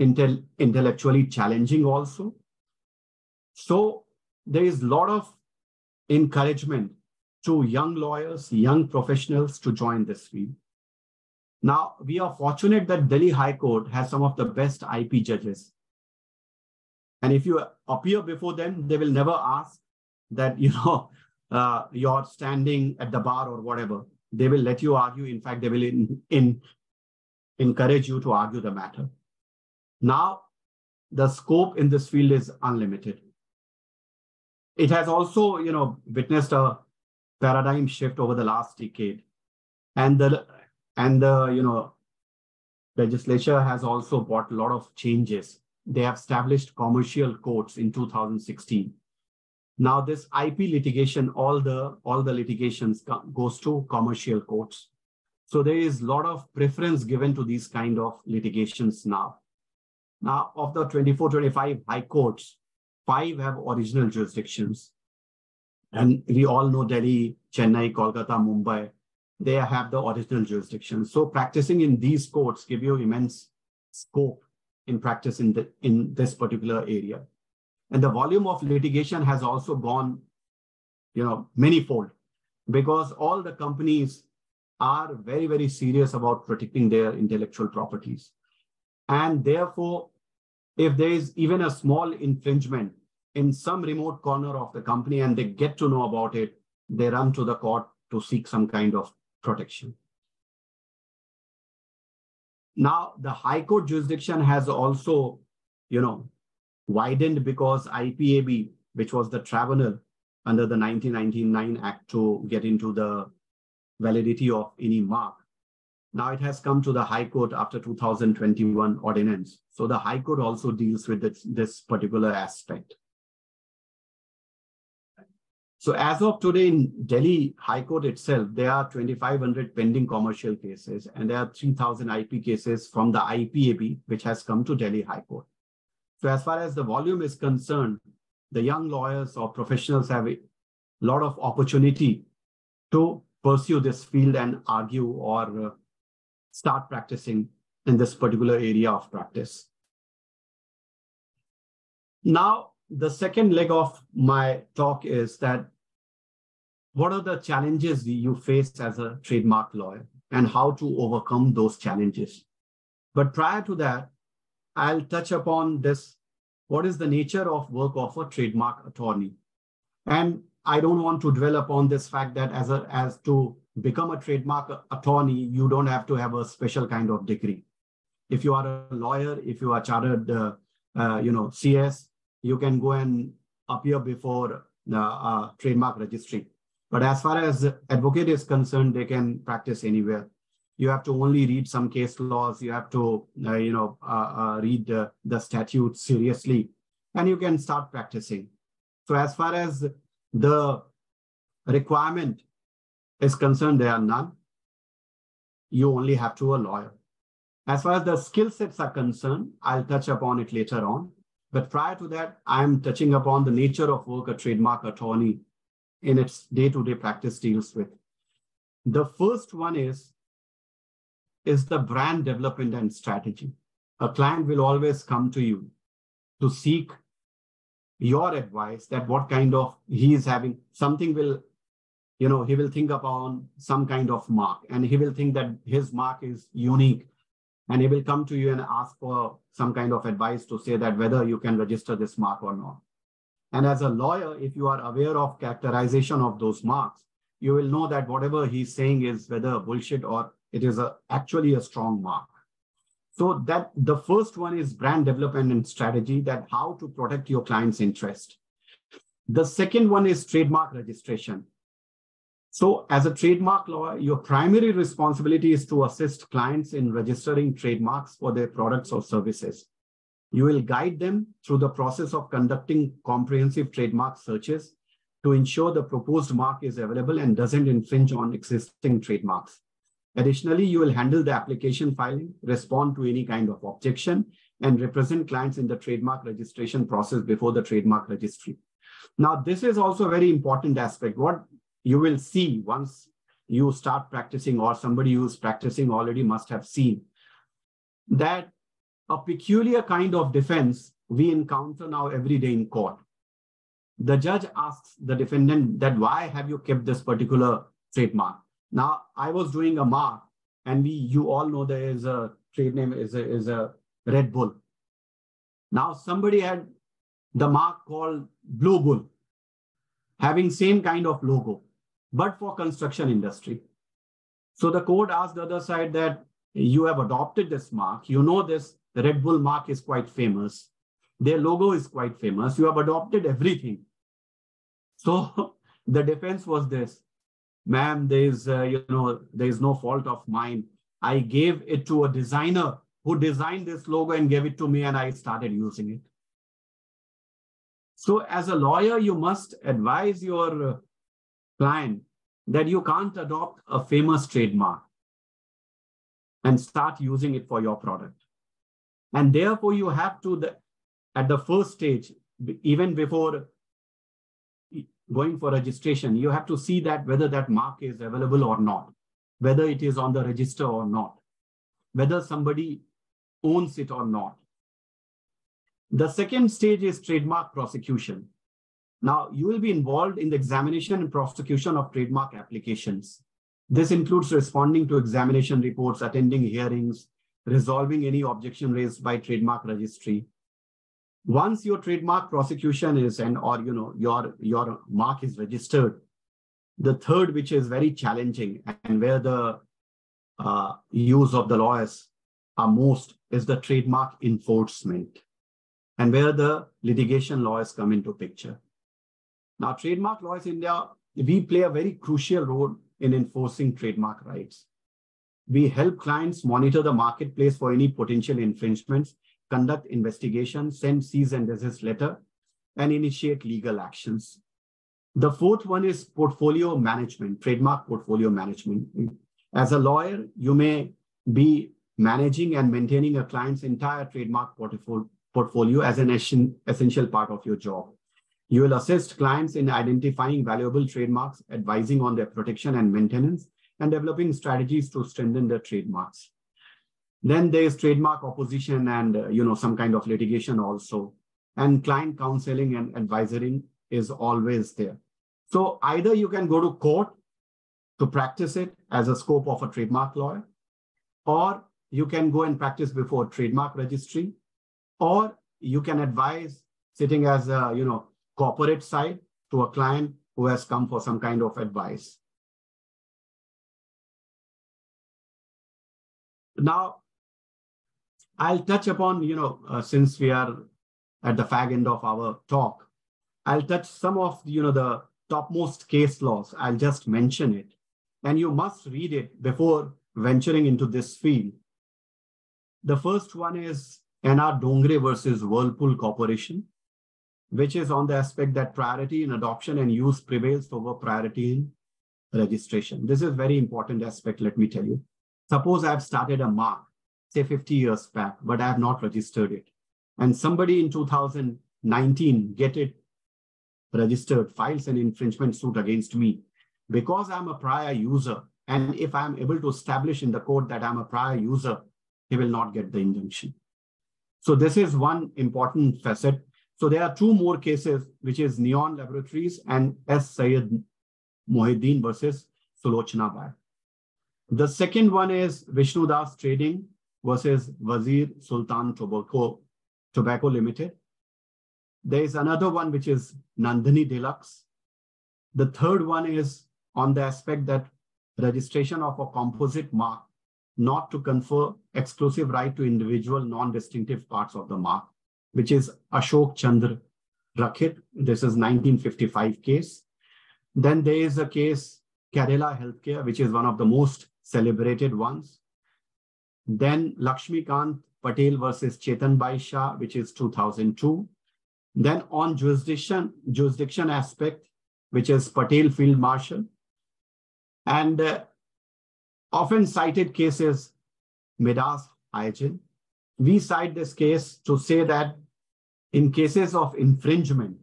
intel, intellectually challenging also. So there is a lot of encouragement to young lawyers, young professionals to join this field. Now, we are fortunate that Delhi High Court has some of the best IP judges. And if you appear before them, they will never ask that, you know, (laughs) uh, you're standing at the bar or whatever. They will let you argue. In fact, they will in, in, encourage you to argue the matter. Now, the scope in this field is unlimited. It has also, you know, witnessed a paradigm shift over the last decade. And the and the you know legislature has also brought a lot of changes. They have established commercial courts in 2016. Now this IP litigation, all the all the litigations goes to commercial courts. So there is a lot of preference given to these kind of litigations now. Now of the 24, 25 high courts, five have original jurisdictions. And we all know Delhi, Chennai, Kolkata, Mumbai, they have the original jurisdiction. So practicing in these courts give you immense scope in practice in, the, in this particular area. And the volume of litigation has also gone, you know, manyfold because all the companies are very, very serious about protecting their intellectual properties. And therefore, if there is even a small infringement, in some remote corner of the company and they get to know about it, they run to the court to seek some kind of protection. Now, the High Court jurisdiction has also, you know, widened because IPAB, which was the tribunal under the 1999 Act to get into the validity of any mark. Now it has come to the High Court after 2021 ordinance. So the High Court also deals with this, this particular aspect. So as of today in Delhi High Court itself, there are 2,500 pending commercial cases and there are 3,000 IP cases from the IPAB, which has come to Delhi High Court. So as far as the volume is concerned, the young lawyers or professionals have a lot of opportunity to pursue this field and argue or uh, start practicing in this particular area of practice. Now, the second leg of my talk is that what are the challenges you face as a trademark lawyer and how to overcome those challenges. But prior to that, I'll touch upon this. What is the nature of work of a trademark attorney? And I don't want to dwell upon this fact that as a as to become a trademark attorney, you don't have to have a special kind of degree. if you are a lawyer, if you are chartered, uh, uh, you know, CS, you can go and appear before the uh, trademark registry. But as far as advocate is concerned, they can practice anywhere. You have to only read some case laws. You have to, uh, you know, uh, uh, read the statutes seriously, and you can start practicing. So as far as the requirement is concerned, there are none. You only have to a lawyer. As far as the skill sets are concerned, I'll touch upon it later on. But prior to that, I'm touching upon the nature of work a trademark attorney in its day-to-day practice deals with. The first one is, is the brand development and strategy. A client will always come to you to seek your advice that what kind of he is having something will you know he will think upon some kind of mark and he will think that his mark is unique and he will come to you and ask for some kind of advice to say that whether you can register this mark or not and as a lawyer, if you are aware of characterization of those marks, you will know that whatever he's saying is whether bullshit or it is a, actually a strong mark. So that the first one is brand development and strategy that how to protect your client's interest. The second one is trademark registration. So as a trademark lawyer, your primary responsibility is to assist clients in registering trademarks for their products or services. You will guide them through the process of conducting comprehensive trademark searches to ensure the proposed mark is available and doesn't infringe on existing trademarks. Additionally, you will handle the application filing, respond to any kind of objection, and represent clients in the trademark registration process before the trademark registry. Now, this is also a very important aspect. What you will see once you start practicing or somebody who's practicing already must have seen that a peculiar kind of defense we encounter now every day in court. The judge asks the defendant that why have you kept this particular trademark? Now, I was doing a mark, and we you all know there is a trade name is a, is a Red Bull. Now, somebody had the mark called Blue Bull, having same kind of logo, but for construction industry. So the court asked the other side that you have adopted this mark, you know this the Red Bull mark is quite famous. Their logo is quite famous. You have adopted everything. So (laughs) the defense was this, ma'am, there is, uh, you know, there is no fault of mine. I gave it to a designer who designed this logo and gave it to me and I started using it. So as a lawyer, you must advise your uh, client that you can't adopt a famous trademark and start using it for your product. And therefore, you have to, the, at the first stage, even before going for registration, you have to see that whether that mark is available or not, whether it is on the register or not, whether somebody owns it or not. The second stage is trademark prosecution. Now, you will be involved in the examination and prosecution of trademark applications. This includes responding to examination reports, attending hearings, resolving any objection raised by trademark registry. Once your trademark prosecution is and or you know your your mark is registered, the third, which is very challenging and where the uh, use of the lawyers are most, is the trademark enforcement, and where the litigation lawyers come into picture. Now, trademark lawyers in India, we play a very crucial role in enforcing trademark rights. We help clients monitor the marketplace for any potential infringements, conduct investigations, send cease and desist letter, and initiate legal actions. The fourth one is portfolio management, trademark portfolio management. As a lawyer, you may be managing and maintaining a client's entire trademark portfolio as an essential part of your job. You will assist clients in identifying valuable trademarks, advising on their protection and maintenance, and developing strategies to strengthen their trademarks. Then there's trademark opposition and uh, you know some kind of litigation also. And client counseling and advising is always there. So either you can go to court to practice it as a scope of a trademark lawyer, or you can go and practice before trademark registry, or you can advise sitting as a you know corporate side to a client who has come for some kind of advice. Now, I'll touch upon, you know, uh, since we are at the fag end of our talk, I'll touch some of, you know, the topmost case laws. I'll just mention it. And you must read it before venturing into this field. The first one is NR Dongre versus Whirlpool Corporation, which is on the aspect that priority in adoption and use prevails over priority in registration. This is very important aspect, let me tell you. Suppose I've started a mark, say 50 years back, but I have not registered it. And somebody in 2019 get it registered, files an infringement suit against me. Because I'm a prior user, and if I'm able to establish in the court that I'm a prior user, he will not get the injunction. So this is one important facet. So there are two more cases, which is Neon Laboratories and S. Syed Mohideen versus Sulochana Bai. The second one is Vishnu Das Trading versus Wazir Sultan Tobacco, Tobacco Limited. There is another one which is Nandini Deluxe. The third one is on the aspect that registration of a composite mark not to confer exclusive right to individual non-distinctive parts of the mark, which is Ashok Chandra Rakhit. This is 1955 case. Then there is a case, Cadila Healthcare, which is one of the most celebrated ones. Then Lakshmi Kant Patel versus Chetanbhai Shah, which is 2002. Then on jurisdiction, jurisdiction aspect, which is Patel Field Marshal. And uh, often cited cases, Midas Hygiene. We cite this case to say that in cases of infringement,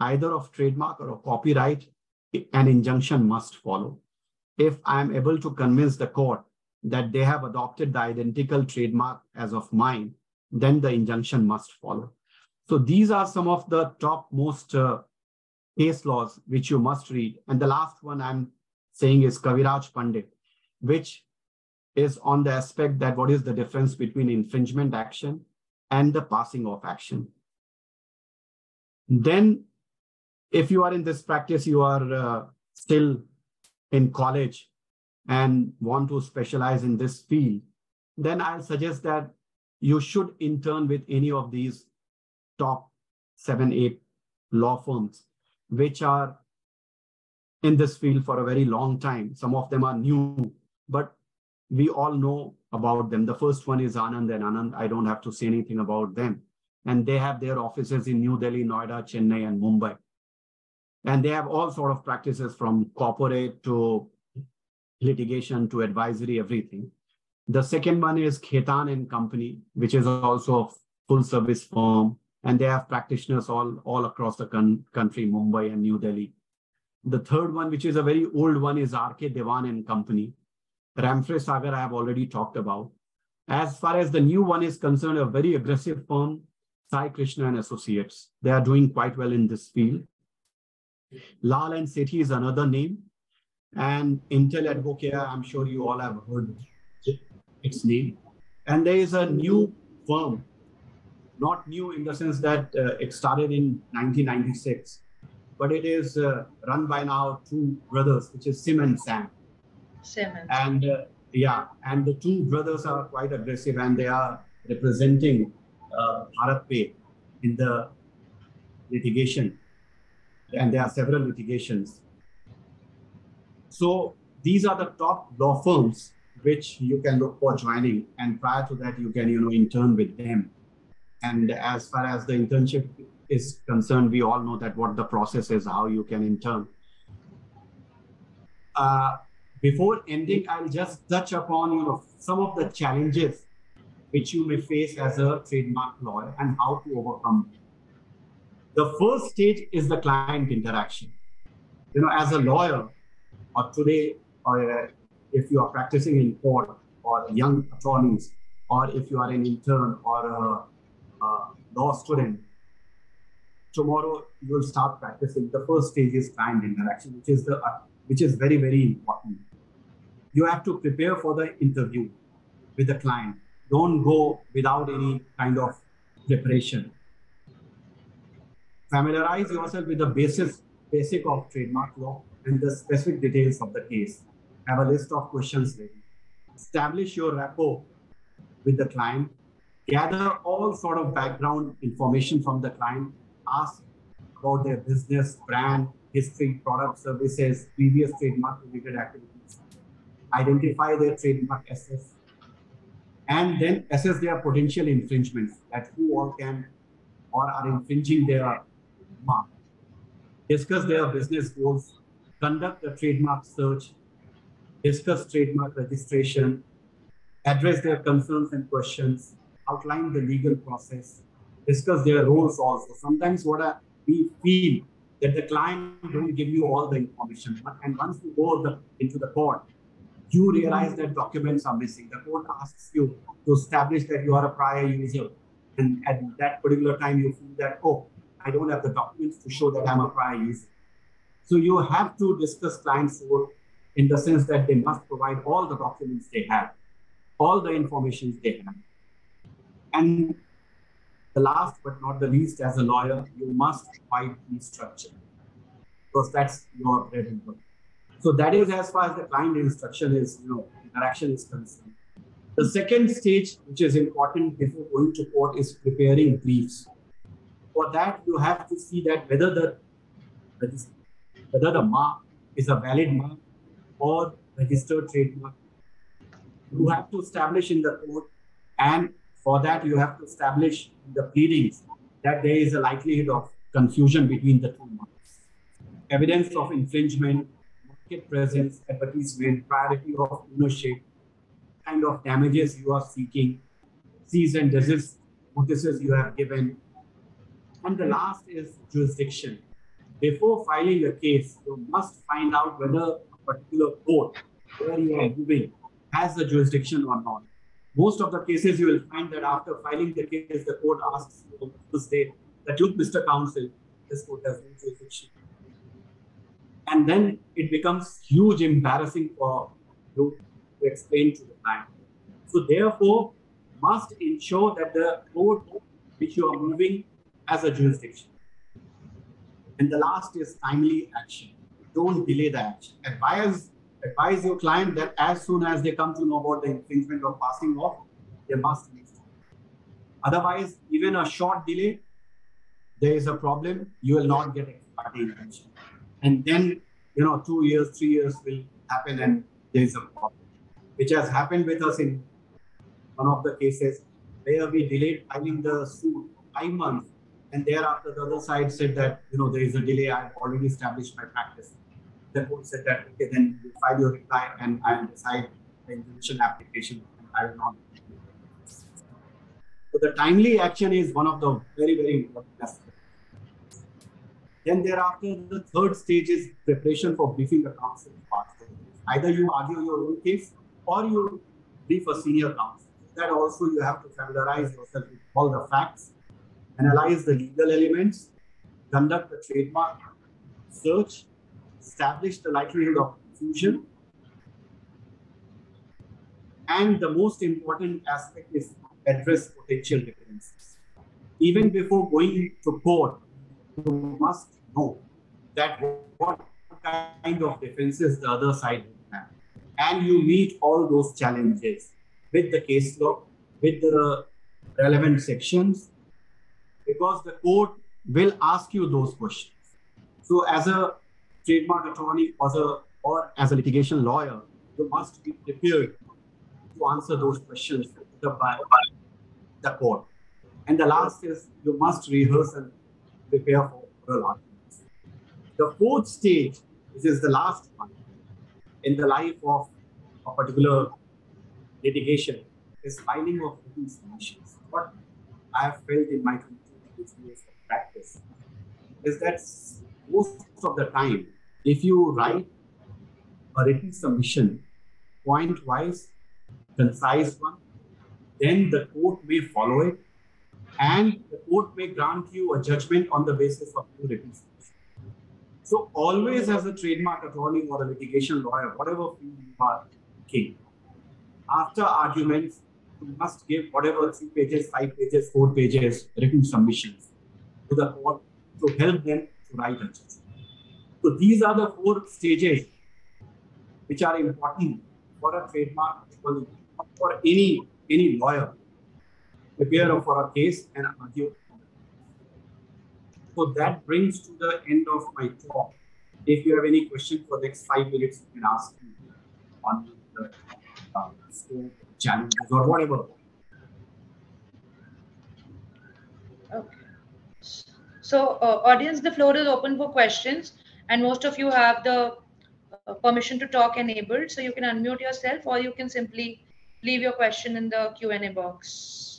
either of trademark or of copyright, an injunction must follow. If I'm able to convince the court that they have adopted the identical trademark as of mine, then the injunction must follow. So these are some of the top most uh, case laws which you must read. And the last one I'm saying is Kaviraj Pandit which is on the aspect that what is the difference between infringement action and the passing of action. Then, if you are in this practice, you are uh, still in college and want to specialize in this field, then I'll suggest that you should intern with any of these top seven, eight law firms, which are in this field for a very long time. Some of them are new but we all know about them. The first one is Anand and Anand. I don't have to say anything about them. And they have their offices in New Delhi, Noida, Chennai, and Mumbai. And they have all sort of practices from corporate to litigation to advisory, everything. The second one is Khaitan and Company, which is also a full service firm. And they have practitioners all, all across the con- country, Mumbai and New Delhi. The third one, which is a very old one, is RK Dewan and Company, Remfry Sagar, I have already talked about. As far as the new one is concerned, a very aggressive firm, Sai Krishna and Associates. They are doing quite well in this field. Lall and Sethi is another name. And Inttl Advocare, I'm sure you all have heard its name. And there is a new firm, not new in the sense that uh, it started in 1996, but it is uh, run by now two brothers, which is Sim and Sam. Simmons. And uh, yeah, and the two brothers are quite aggressive and they are representing uh, in the litigation. And there are several litigations. So these are the top law firms which you can look for joining. And prior to that, you can, you know, intern with them. And as far as the internship is concerned, we all know that what the process is, how you can intern. Uh, before ending, I'll just touch upon you know some of the challenges which you may face as a trademark lawyer and how to overcome. The first stage is the client interaction. You know, as a lawyer, or today, or uh, if you are practicing in court, or young attorneys, or if you are an intern or a, a law student, tomorrow you will start practicing. The first stage is client interaction, which is the which is very very important you have to prepare for the interview with the client. Don't go without any kind of preparation. Familiarize yourself with the basis, basic of trademark law and the specific details of the case. Have a list of questions ready. Establish your rapport with the client gather all sort of background information from the client, ask about their business, brand, history, product, services, previous trademark related activities, identify their trademark assets, and then assess their potential infringements, that who all can or are infringing their mark, discuss their business goals, conduct a trademark search, discuss trademark registration, address their concerns and questions, outline the legal process, discuss their roles also. Sometimes what I, we feel that the client don't give you all the information. And once you go the, into the court, you realize that documents are missing. The court asks you to establish that you are a prior user. And at that particular time, you feel that, oh, I don't have the documents to show that I'm a prior user. So you have to discuss client's role in the sense that they must provide all the documents they have, all the information they have. And the last but not the least, as a lawyer, you must fight the structure because that's your bread and butter. So that is as far as the client instruction is, you know, interaction is concerned. The second stage, which is important before going to court, is preparing briefs. For that, you have to see that whether the whether the mark is a valid mark or registered trademark. You have to establish in the court, and for that, you have to establish the pleadings that there is a likelihood of confusion between the two marks. Evidence of infringement, presence, advertisement, priority of ownership, kind of damages you are seeking, cease and desist notices you have given. And the last is jurisdiction. Before filing a case, you must find out whether a particular court where you are moving has the jurisdiction or not. Most of the cases you will find that after filing the case, the court asks to state that, look, Mr. Counsel, this court has no jurisdiction. And then it becomes huge embarrassing for you to explain to the client. So therefore, must ensure that the court which you are moving as a jurisdiction. And the last is timely action. Don't delay the action. Advise advise your client that as soon as they come to know about the infringement or passing off, they must leave. Otherwise, even a short delay, there is a problem. You will not get party intention. And then, you know, two years, three years will happen and there is a problem which has happened with us in one of the cases where we delayed filing the suit five months, and thereafter the other side said that you know there is a delay. I've already established my practice. The court said that okay, then you file your reply and I'll decide the injunction application, and I will not. So the timely action is one of the very very important. Then thereafter, the third stage is preparation for briefing the counsel. Either you argue your own case or you brief a senior counsel. That also you have to familiarize yourself with all the facts, analyze the legal elements, conduct a trademark search, establish the likelihood of confusion, and the most important aspect is address potential differences. Even before going to court, you must know that what kind of defenses the other side has, and you meet all those challenges with the case law, with the relevant sections, because the court will ask you those questions. So, as a trademark attorney or as a, or as a litigation lawyer, you must be prepared to answer those questions by the court. And the last is you must rehearse and prepare for oral arguments. The fourth stage, which is the last one, in the life of a particular litigation is filing of written submissions. What I have felt in my 22 years of practice is that most of the time, if you write a written submission, point wise, concise one, then the court may follow it and the court may grant you a judgment on the basis of your written submission. So always as a trademark attorney or a litigation lawyer, whatever field you are king, after arguments, you must give whatever three pages, five pages, four pages written submissions to the court to help them to write a judgment. So these are the four stages which are important for a trademark attorney, for any any lawyer prepare for a case and argue. So that brings to the end of my talk. If you have any question for the next five minutes, you can ask me on the uh, challenges or whatever. Okay. So, uh, audience, the floor is open for questions, and most of you have the uh, permission to talk enabled, so you can unmute yourself, or you can simply leave your question in the Q&A box.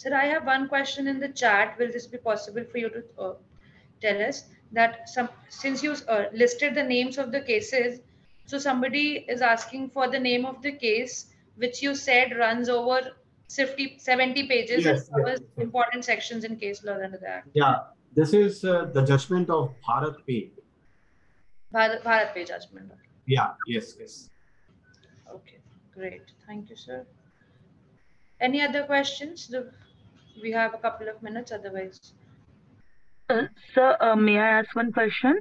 Sir, I have one question in the chat. Will this be possible for you to uh, tell us that some since you uh, listed the names of the cases, so somebody is asking for the name of the case, which you said runs over 50, 70 pages yes, and covers yes. important sections in case law under that. Yeah, this is uh, the judgment of Bharat Pay. Bharat, BharatPe judgment. Yeah, yes, yes. Okay, great. Thank you, sir. Any other questions? The, we have a couple of minutes, otherwise. Uh, sir, uh, may I ask one question?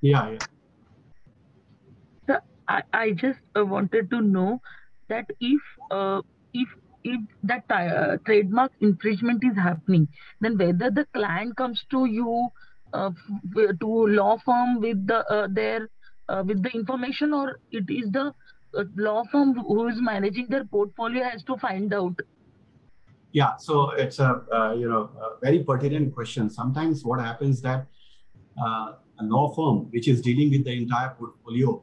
Yeah, yeah. Sir, I, I just uh, wanted to know that if uh, if if that uh, trademark infringement is happening, then whether the client comes to you uh, to law firm with the uh, their uh, with the information, or it is the uh, law firm who is managing their portfolio has to find out. Yeah, so it's a uh, you know a very pertinent question. Sometimes what happens that a law firm which is dealing with the entire portfolio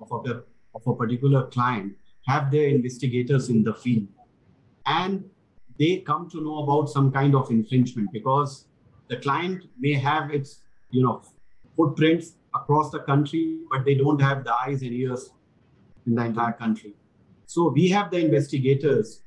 of a of a particular client have their investigators in the field and they come to know about some kind of infringement because the client may have its you know footprints across the country but they don't have the eyes and ears in the entire country so we have the investigators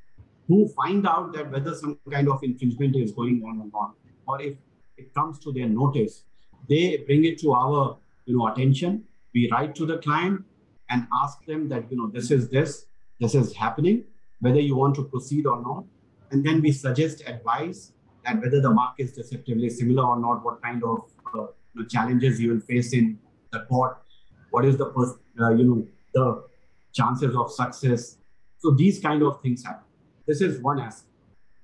who find out that whether some kind of infringement is going on or not or if it comes to their notice they bring it to our you know attention we write to the client and ask them that you know this is this this is happening whether you want to proceed or not. And then we suggest advice that whether the mark is deceptively similar or not, what kind of uh, you know, challenges you will face in the court, what is the uh, you know the chances of success. So these kind of things happen. This is one aspect.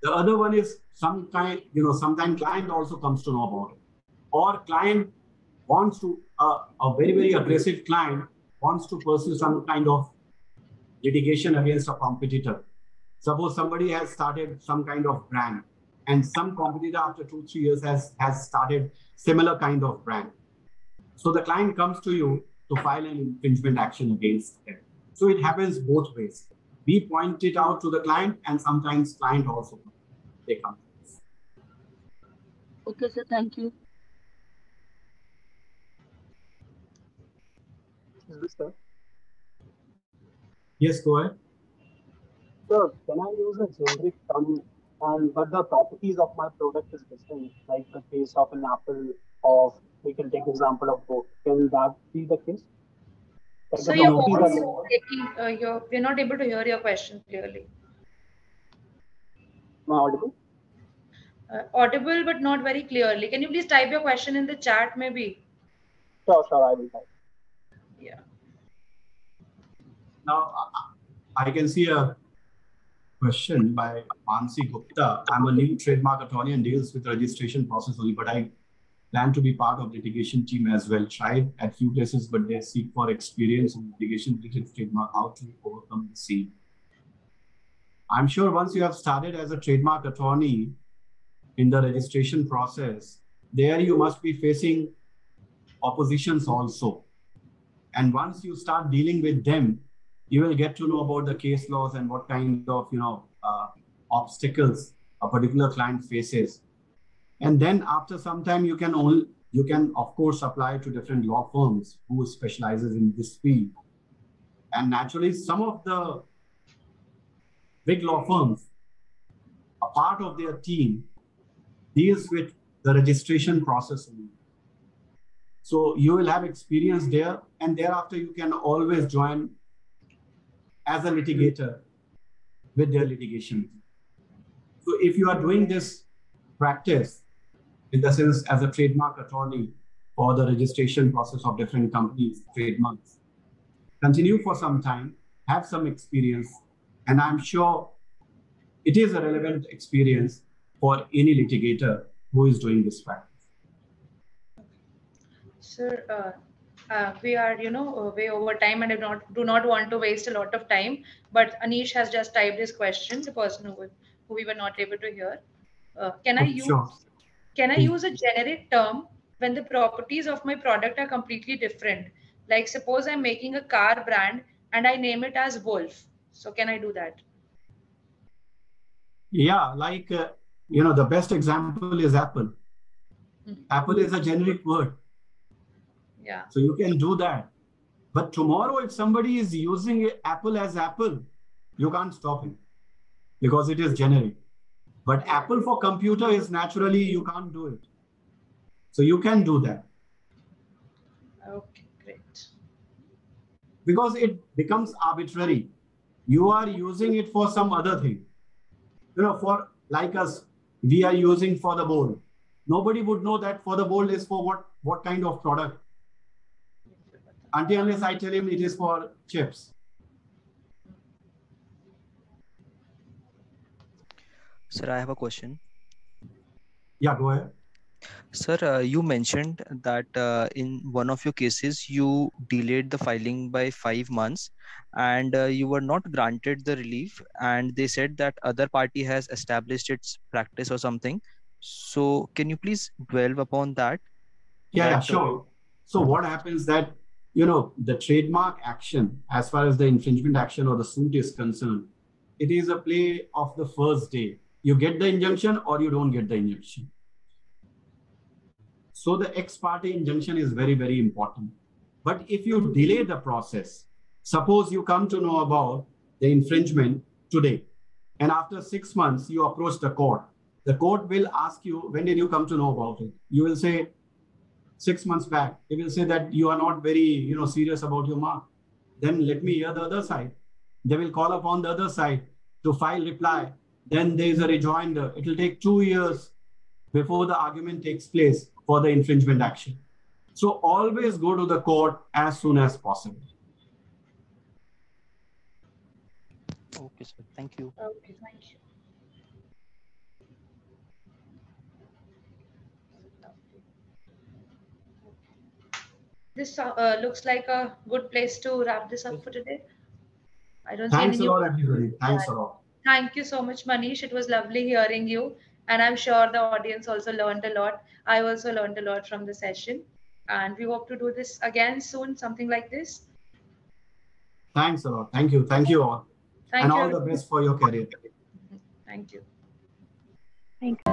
The other one is some kind, you know, sometimes client also comes to know about it, or client wants to uh, a very very aggressive client wants to pursue some kind of litigation against a competitor. Suppose somebody has started some kind of brand and some competitor after two, three years has, has started similar kind of brand. So the client comes to you to file an infringement action against them. So it happens both ways. We point it out to the client and sometimes client also, they come. Okay, sir, thank you. Is sir? Yes, go ahead. So can I use a generic term and but the properties of my product is different, like the case of an apple of we can take example of both. Can that be the case? Like so your voice is taking, uh, you're, we're not able to hear your question clearly. Am audible? Uh, audible, but not very clearly. Can you please type your question in the chat, maybe? Sure, sure, I will type. Yeah. Now, I can see a question by Mansi Gupta. I'm a new trademark attorney and deals with registration process only, but I plan to be part of the litigation team as well. Tried at few places, but they seek for experience in litigation related trademark, how to overcome the same. I'm sure once you have started as a trademark attorney in the registration process, there you must be facing oppositions also. And once you start dealing with them, you will get to know about the case laws and what kind of you know uh, obstacles a particular client faces and then after some time you can only you can of course apply to different law firms who specializes in this field and naturally some of the big law firms a part of their team deals with the registration process so you will have experience there and thereafter you can always join as a litigator with their litigation. So if you are doing this practice, in the sense as a trademark attorney, for the registration process of different companies, trademarks. Continue for some time, have some experience, and I'm sure it is a relevant experience for any litigator who is doing this practice. Sir, uh, uh, we are, you know, uh, way over time and I do not, do not want to waste a lot of time. But Anish has just typed his question, the person who, who we were not able to hear. Uh, can I oh, use sure. Can I use a generic term when the properties of my product are completely different? Like suppose I'm making a car brand and I name it as Wolf. So can I do that? Yeah, like uh, you know, the best example is Apple. Mm-hmm. Apple is a generic word. Yeah. So you can do that. But tomorrow, if somebody is using Apple as Apple, you can't stop him because it is generic. But Apple for computer is naturally, you can't do it. So you can do that. Okay, great. Because it becomes arbitrary. You are using it for some other thing. You know, for like us, we are using for the bowl. Nobody would know that for the bowl is for what, what kind of product. Until unless I tell him it is for chips. Sir, I have a question. Yeah, go ahead. Sir, uh, you mentioned that uh, in one of your cases, you delayed the filing by five months and uh, you were not granted the relief. And they said that other party has established its practice or something. So can you please dwell upon that? Yeah, that, yeah sure. So what happens that, you know, the trademark action, as far as the infringement action or the suit is concerned, it is a play of the first day you get the injunction or you don't get the injunction. So the ex parte injunction is very, very important. But if you delay the process, suppose you come to know about the infringement today, and after six months you approach the court, the court will ask you, when did you come to know about it? You will say, six months back. They will say that you are not very, you know, serious about your mark. Then let me hear the other side. They will call upon the other side to file reply then there is a rejoinder. It will take two years before the argument takes place for the infringement action. So always go to the court as soon as possible. Okay, sir. Thank you. Okay, thank you. This uh, looks like a good place to wrap this up for today. I don't Thanks a lot, everybody. Thanks a lot. Thank you so much, Manish. It was lovely hearing you. And I'm sure the audience also learned a lot. I also learned a lot from the session. And we hope to do this again soon, something like this. Thanks a lot. Thank you. Thank you all. Thank and you. all the best for your career. Thank you. Thank you.